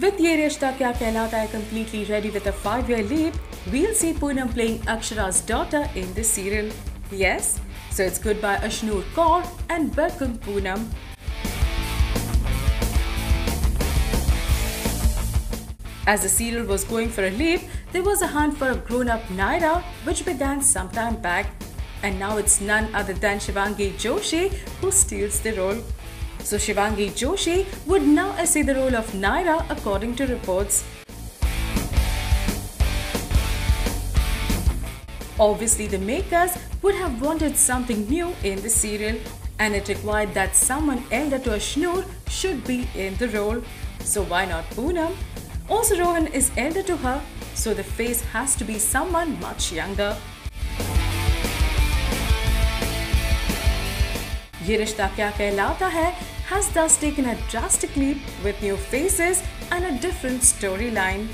With Yeh Rishta Kya Kehlata completely ready with a five-year leap, we'll see Poonam playing Akshara's daughter in the serial. Yes, so it's goodbye Ashnoor Kaur and welcome Poonam. As the serial was going for a leap, there was a hunt for a grown-up Naira which began sometime back. And now it's none other than Shivangi Joshi who steals the role. So Shivangi Joshi would now essay the role of Naira according to reports. Obviously, the makers would have wanted something new in the serial and it required that someone elder to Ashnoor should be in the role. So why not Poonam? Also, Rohan is elder to her, so the face has to be someone much younger. ये रिश्ता क्या कहलाता है has thus taken a drastic leap with new faces and a different storyline.